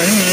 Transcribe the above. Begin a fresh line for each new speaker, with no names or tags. Mm-hmm.